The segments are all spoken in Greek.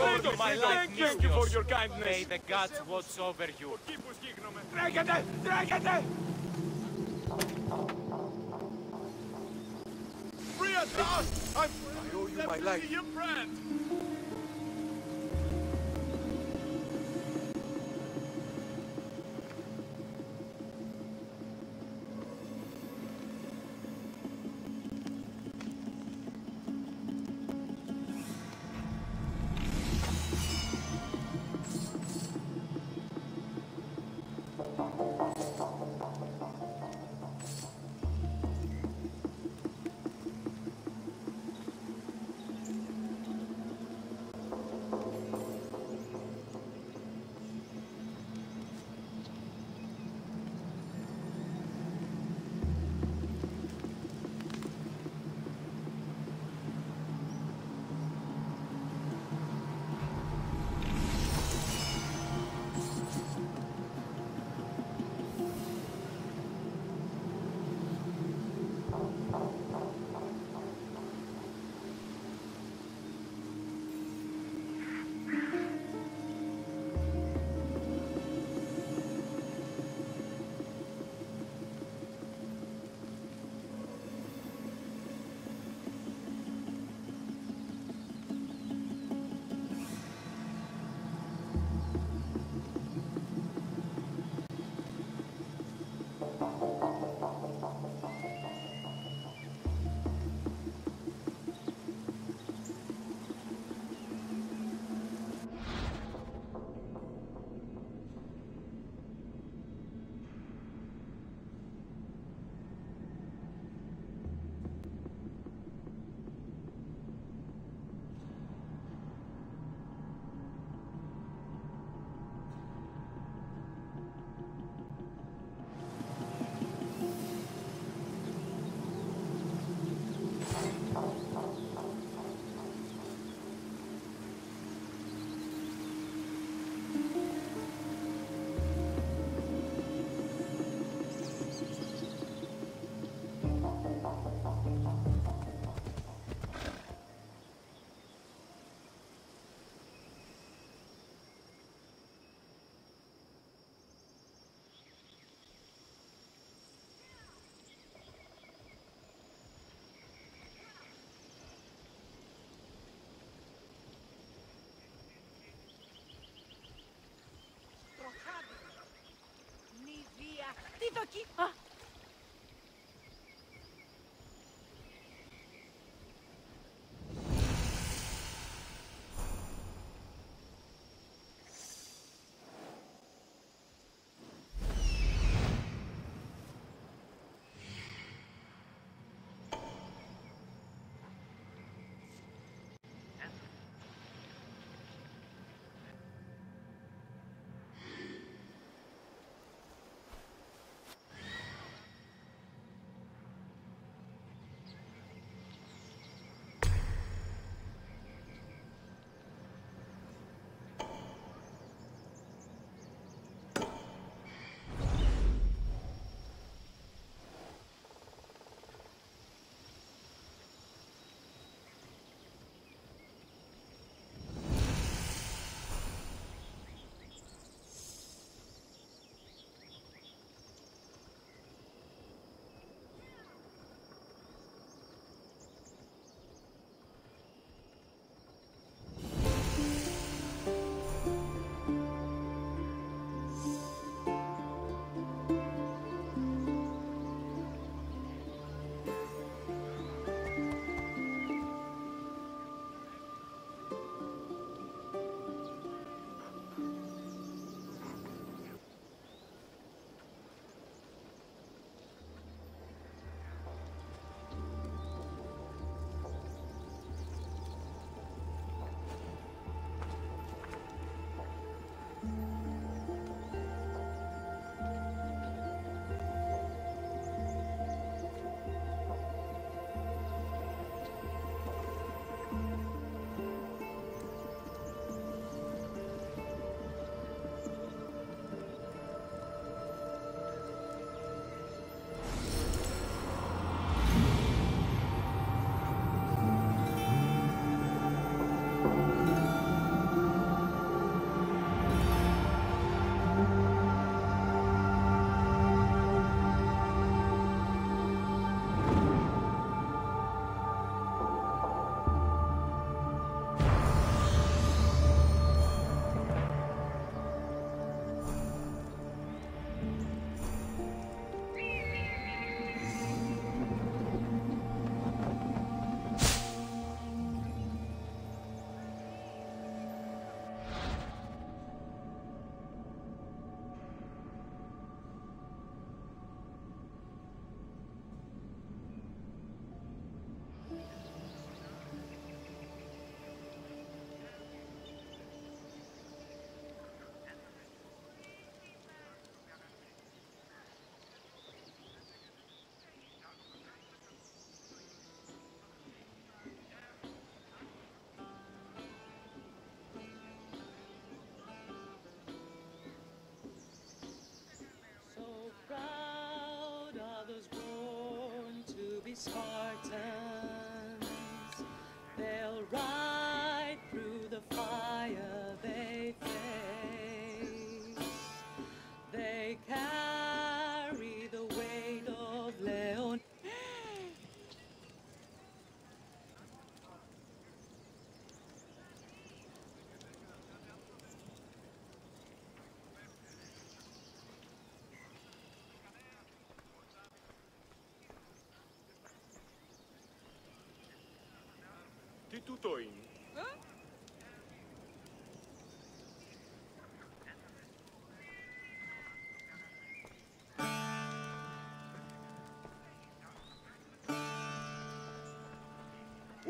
favor, my life Thank you for your kindness. May the gods watch over you. Τρέχετε! Τρέχετε! Free us! I'm... I owe you my life. Τι δοκί... be Spartans. They'll ride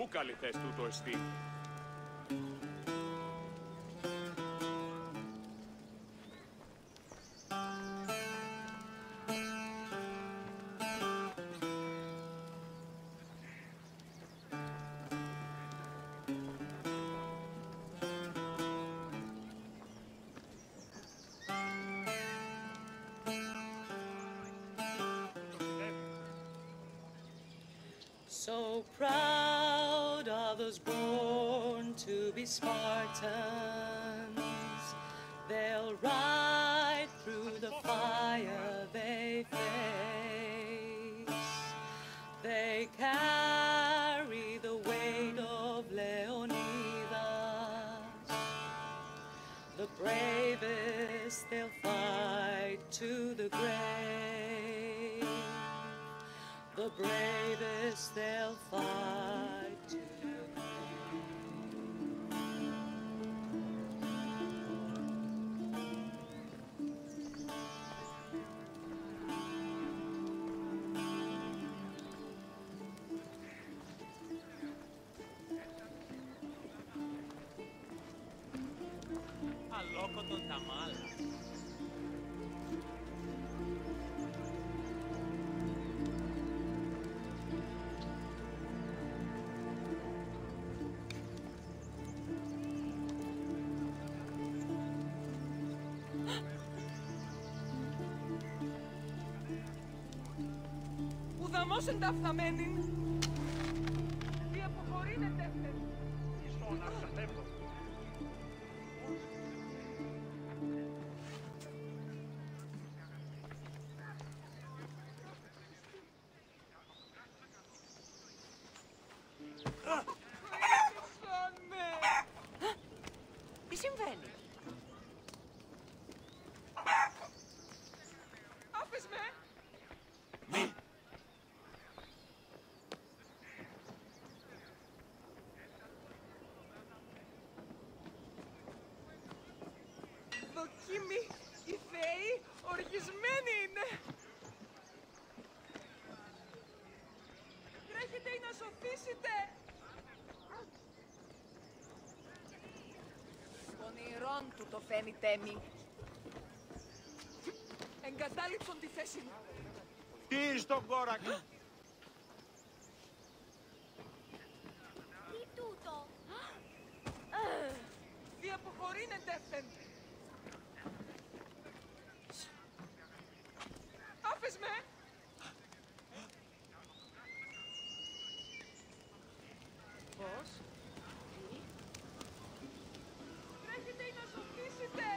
Πού καλυθές τούτο Spartan. Αλόκο τον Ταμάλα. Ουδαμός εν τα φθαμένην. Δοκίμη, οι θεοί οργισμένοι είναι. Τρέχετε ή να σωθήσετε; Πονηρών του το φαίνει τέμι. Εγκατάλειψον τη θέση μου. Τι στον κόρακα; Τι τούτο; Τι αποχωρήνεται έφεν. Άφες με. Πώς. Τι. Τρέχετε ή να σωθήσετε.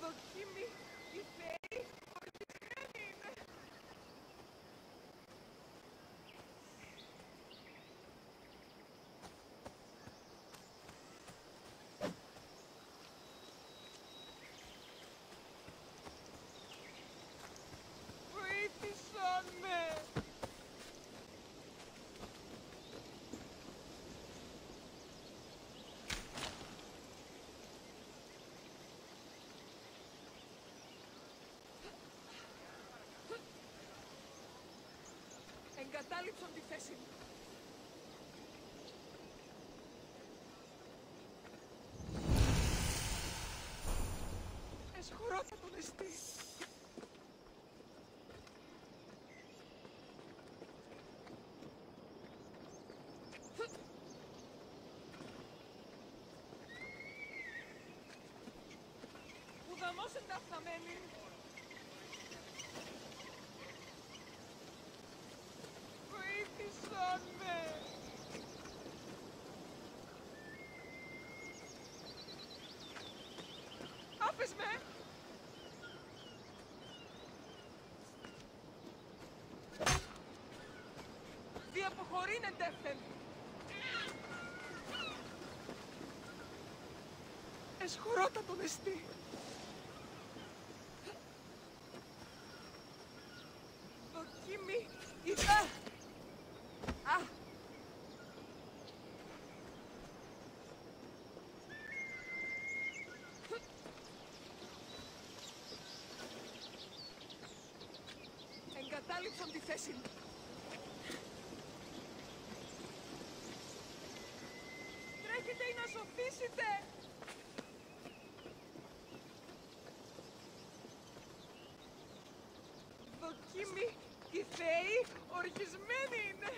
Δοκίμη, οι θεοί οργισμένοι είναι. Βοήθησαν με! Εγκατάλειψαν τη θέση μου. Εσχωρώ θα τον εστί. Ουδαμός εντάφναμένη. με! Διαποχωρήν εντεύθεν! Εσχωρότατον εστί! Εγκατάλειψαν τη θέση μου. Τρέχετε ή να σωθήσετε! Δοκίμη, οι θεοί οργισμένοι είναι!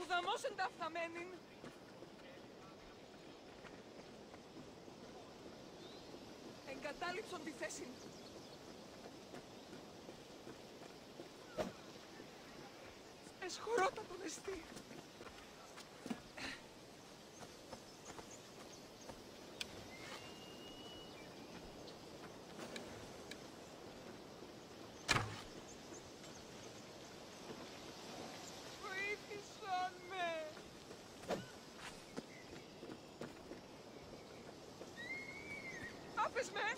Ουδαμός εν τα φθαμένην. Εγκατάλειψον τη θέση. Εσχωρότατον εστί. Βοήθησαν με. Άφες με.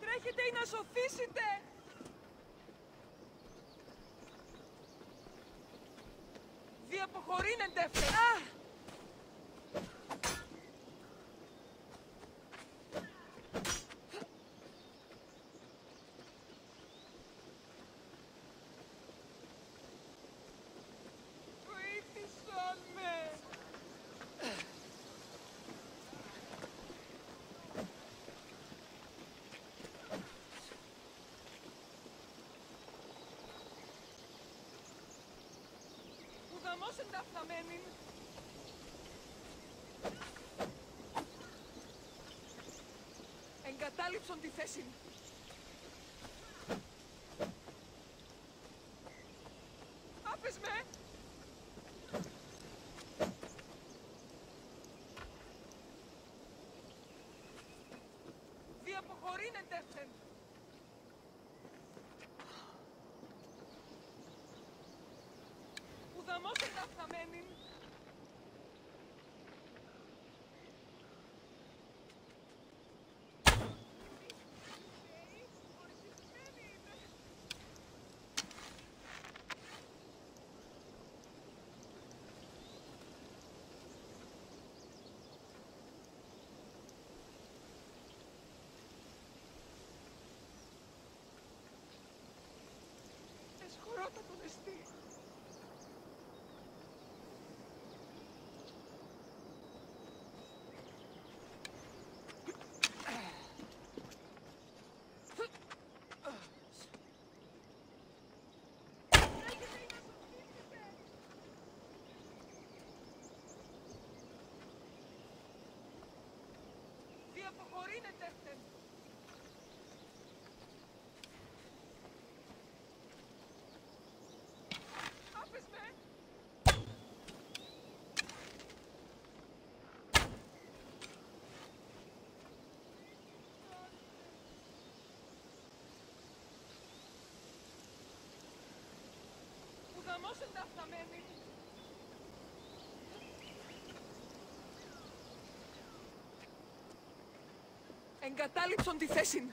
Τρέχετε ή να σωθήσετε. Διαποχωρήν εντεύθεν. Α! Βοήθησαν με. Ουδαμός εν τα φθαμένην. Εγκατάλειψον τη θέση. Άφες με. Διαποχωρήν εντεύθεν. Ουδαμός εν τα φθαμένην. Εσχωρότατον εστί. Διαποχωρήν εντεύθεν. Άφες με. Ουδαμός εν τα φθαμένη. Εγκατάλειψον τη θέση.